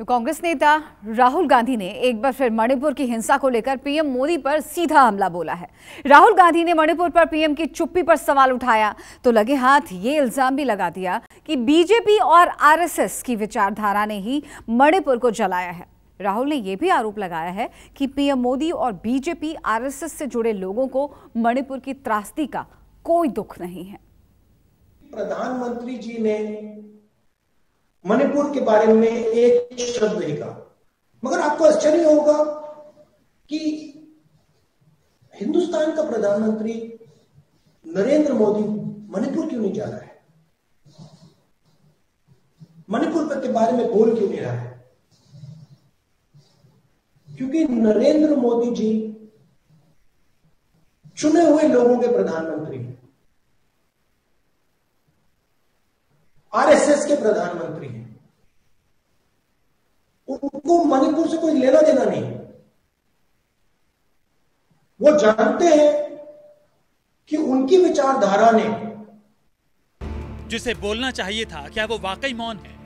तो कांग्रेस नेता राहुल गांधी ने एक बार फिर मणिपुर की हिंसा को लेकर पीएम मोदी पर सीधा हमला बोला है। राहुल गांधी ने मणिपुर पर पीएम की चुप्पी पर सवाल उठाया तो लगे हाथ ये इल्ज़ाम भी लगा दिया कि बीजेपी और आरएसएस की विचारधारा ने ही मणिपुर को जलाया है। राहुल ने यह भी आरोप लगाया है कि पीएम मोदी और बीजेपी आरएसएस से जुड़े लोगों को मणिपुर की त्रासदी का कोई दुख नहीं है। प्रधानमंत्री जी ने मणिपुर के बारे में एक शब्द नहीं कहा मगर आपको आश्चर्य होगा कि हिंदुस्तान का प्रधानमंत्री नरेंद्र मोदी मणिपुर क्यों नहीं जा रहा है? मणिपुर के बारे में बोल क्यों नहीं रहा है? क्योंकि नरेंद्र मोदी जी चुने हुए लोगों के प्रधानमंत्री हैं। आरएसएस के प्रधानमंत्री हैं। उनको मणिपुर से कोई लेना देना नहीं। वो जानते हैं कि उनकी विचारधारा ने जिसे बोलना चाहिए था, क्या वो वाकई मौन है?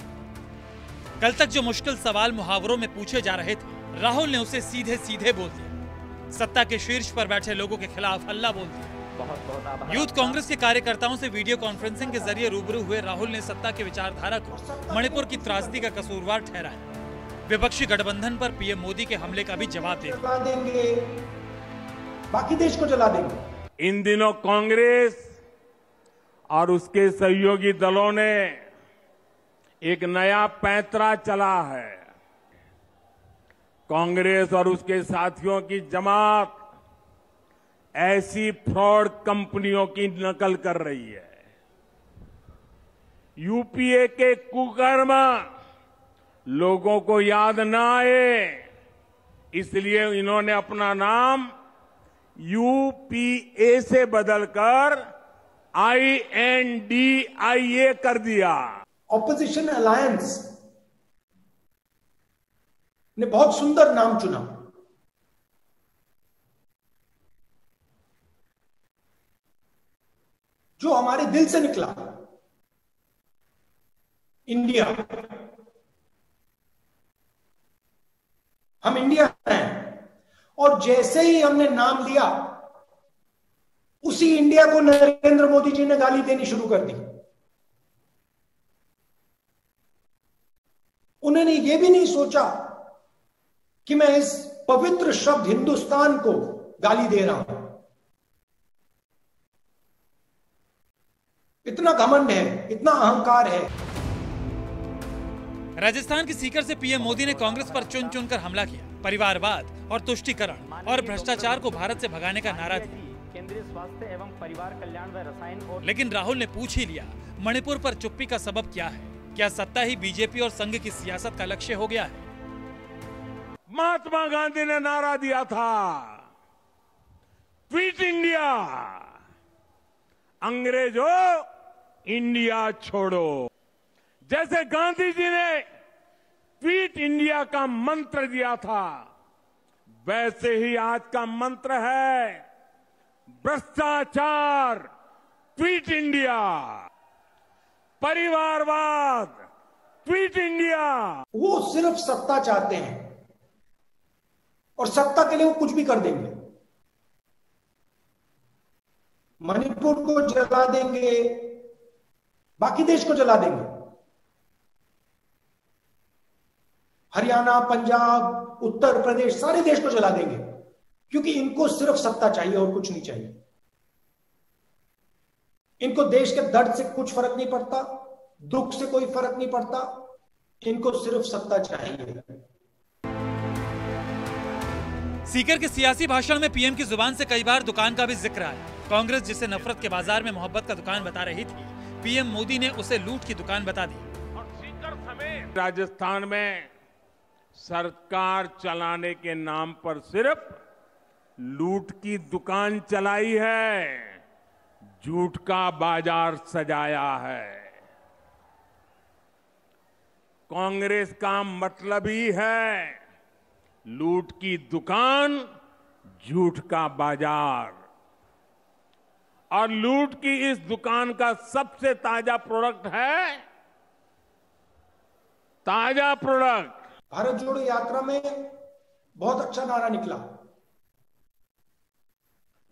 कल तक जो मुश्किल सवाल मुहावरों में पूछे जा रहे थे, राहुल ने उसे सीधे सीधे बोल दिया। सत्ता के शीर्ष पर बैठे लोगों के खिलाफ हल्ला बोल दिया। बहुत बहुत यूथ कांग्रेस के कार्यकर्ताओं से वीडियो कॉन्फ्रेंसिंग के ज़रिए रूबरू हुए राहुल ने सत्ता की विचारधारा को मणिपुर की त्रासदी का कसूरवार ठहराया। विपक्षी गठबंधन पर पीएम मोदी के हमले का भी जवाब दे। देंगे। बाकी देश को जला देंगे। इन दिनों कांग्रेस और उसके सहयोगी दलों ने एक नया पैंतरा चला है। कांग्रेस और उसके साथियों की जमात ऐसी फ्रॉड कंपनियों की नकल कर रही है। यूपीए के कुकर्म, लोगों को याद न आए, इसलिए इन्होंने अपना नाम यूपीए से बदलकर आईएनडीआईए कर दिया। ऑपोजिशन अलायंस ने बहुत सुंदर नाम चुना। जो हमारे दिल से निकला। इंडिया। हम इंडिया हैं। और जैसे ही हमने नाम लिया, उसी इंडिया को नरेंद्र मोदी जी ने गाली देनी शुरू कर दी। उन्होंने ये भी नहीं सोचा कि मैं इस पवित्र शब्द हिंदुस्तान को गाली दे रहा हूँ। इतना घमंड है इतना अहंकार है। राजस्थान के सीकर से पीएम मोदी ने कांग्रेस पर चुन चुन कर हमला किया। परिवारवाद और तुष्टिकरण और भ्रष्टाचार को भारत से भगाने का नारा दिया। केंद्रीय स्वास्थ्य एवं परिवार कल्याण व रसायन और लेकिन राहुल ने पूछ ही लिया मणिपुर पर चुप्पी का सबब क्या है? क्या सत्ता ही बीजेपी और संघ की सियासत का लक्ष्य हो गया है? महात्मा गांधी ने नारा दिया था। क्विट इंडिया अंग्रेज़ों इंडिया छोड़ो। जैसे गांधी जी ने क्विट इंडिया का मंत्र दिया था, वैसे ही आज का मंत्र है, भ्रष्टाचार। क्विट इंडिया परिवारवाद। क्विट इंडिया वो सिर्फ़ सत्ता चाहते हैं और सत्ता के लिए वो कुछ भी कर देंगे। मणिपुर को जला देंगे बाकी देश को जला देंगे। हरियाणा, पंजाब, उत्तर प्रदेश, सारे देश को जला देंगे, क्योंकि इनको सिर्फ़ सत्ता चाहिए और कुछ नहीं चाहिए। इनको देश के दर्द से कुछ फ़र्क नहीं पड़ता, दुख से कोई फ़र्क नहीं पड़ता, इनको सिर्फ़ सत्ता चाहिए। सीकर के सियासी भाषण में पीएम की ज़ुबान से कई बार दुकान का भी ज़िक्र आया। कांग्रेस, जिसे नफरत के बाज़ार में मोहब्बत का दुकान बता रही थी पीएम मोदी ने उसे लूट की दुकान बता दी। और सीकर समेत राजस्थान में सरकार चलाने के नाम पर सिर्फ़ लूट की दुकान चलाई है झूठ का बाज़ार सजाया है। कांग्रेस का मतलब ही है लूट की दुकान झूठ का बाज़ार। और लूट की इस दुकान का सबसे ताज़ा प्रोडक्ट है ताज़ा प्रोडक्ट। भारत जोड़ो यात्रा में बहुत अच्छा नारा निकला।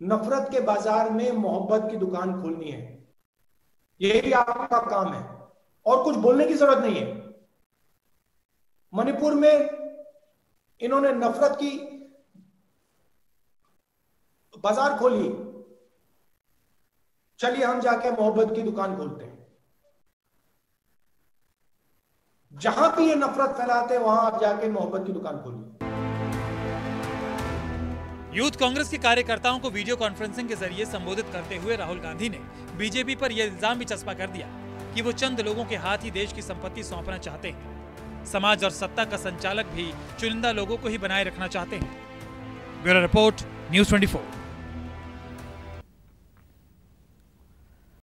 नफरत के बाज़ार में मोहब्बत की दुकान खोलनी है। यही आपका काम है। और कुछ बोलने की ज़रूरत नहीं है। मणिपुर में इन्होंने नफरत की बाज़ार खोली चलिए हम जाके मोहब्बत की दुकान खोलते हैं। जहाँ भी ये नफरत फैलाते वहाँ आप जाके मोहब्बत की दुकान खोलिए। यूथ कांग्रेस के कार्यकर्ताओं को वीडियो कॉन्फ्रेंसिंग के ज़रिए संबोधित करते हुए राहुल गांधी ने बीजेपी पर यह इल्ज़ाम भी चस्पा कर दिया कि वो चंद लोगों के हाथ ही देश की संपत्ति सौंपना चाहते हैं। समाज और सत्ता का संचालक भी चुनिंदा लोगों को ही बनाए रखना चाहते हैं। Bureau report, news 24